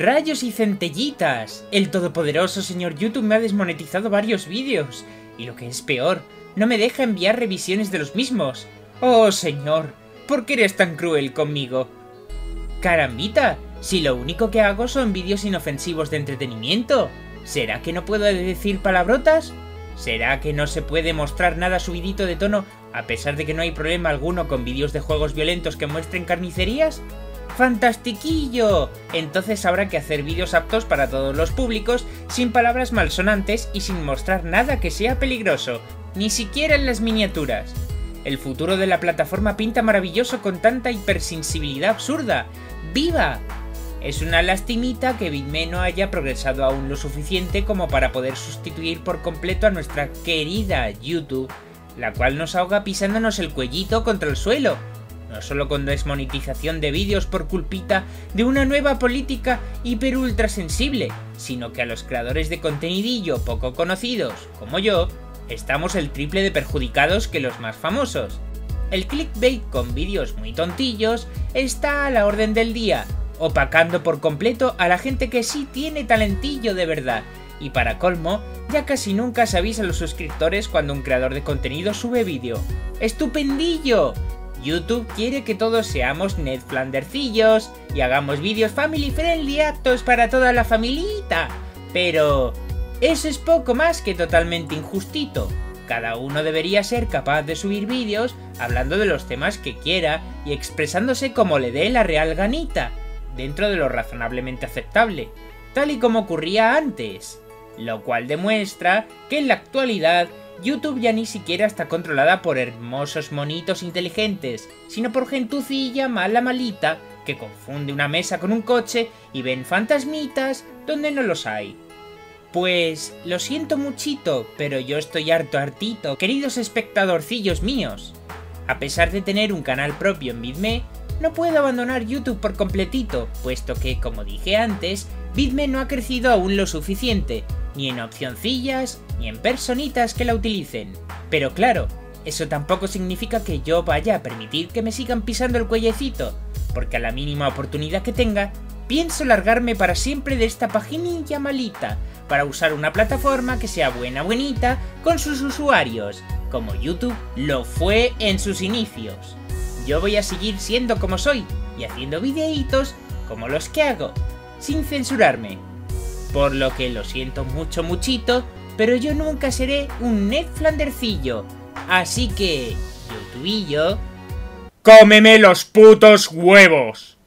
¡Rayos y centellitas! El todopoderoso señor YouTube me ha desmonetizado varios vídeos. Y lo que es peor, no me deja enviar revisiones de los mismos. ¡Oh, señor! ¿Por qué eres tan cruel conmigo? ¡Carambita! Si lo único que hago son vídeos inofensivos de entretenimiento. ¿Será que no puedo decir palabrotas? ¿Será que no se puede mostrar nada subidito de tono a pesar de que no hay problema alguno con vídeos de juegos violentos que muestren carnicerías? ¡Fantastiquillo! Entonces habrá que hacer vídeos aptos para todos los públicos, sin palabras malsonantes y sin mostrar nada que sea peligroso, ni siquiera en las miniaturas. El futuro de la plataforma pinta maravilloso con tanta hipersensibilidad absurda. ¡Viva! Es una lastimita que Bitme no haya progresado aún lo suficiente como para poder sustituir por completo a nuestra querida YouTube, la cual nos ahoga pisándonos el cuellito contra el suelo. No solo con desmonetización de vídeos por culpita de una nueva política hiper ultra sensible, sino que a los creadores de contenidillo poco conocidos, como yo, estamos el triple de perjudicados que los más famosos. El clickbait con vídeos muy tontillos está a la orden del día, opacando por completo a la gente que sí tiene talentillo de verdad. Y para colmo, ya casi nunca se avisa a los suscriptores cuando un creador de contenido sube vídeo. ¡Estupendillo! YouTube quiere que todos seamos Ned Flandercillos y hagamos vídeos family friendly aptos para toda la familita. Pero eso es poco más que totalmente injustito. Cada uno debería ser capaz de subir vídeos hablando de los temas que quiera y expresándose como le dé la real ganita, dentro de lo razonablemente aceptable, tal y como ocurría antes, lo cual demuestra que en la actualidad YouTube ya ni siquiera está controlada por hermosos monitos inteligentes, sino por gentucilla mala malita que confunde una mesa con un coche y ven fantasmitas donde no los hay. Pues lo siento muchito, pero yo estoy harto hartito, queridos espectadorcillos míos. A pesar de tener un canal propio en Bitme, no puedo abandonar YouTube por completito, puesto que, como dije antes, Bitme no ha crecido aún lo suficiente, ni en opcioncillas, ni en personitas que la utilicen. Pero claro, eso tampoco significa que yo vaya a permitir que me sigan pisando el cuellecito, porque a la mínima oportunidad que tenga, pienso largarme para siempre de esta paginilla malita, para usar una plataforma que sea buena buenita con sus usuarios, como YouTube lo fue en sus inicios. Yo voy a seguir siendo como soy y haciendo videitos como los que hago, sin censurarme. Por lo que lo siento mucho muchito, pero yo nunca seré un Ned Flandercillo. Así que, yo, ¡Cómeme los putos huevos!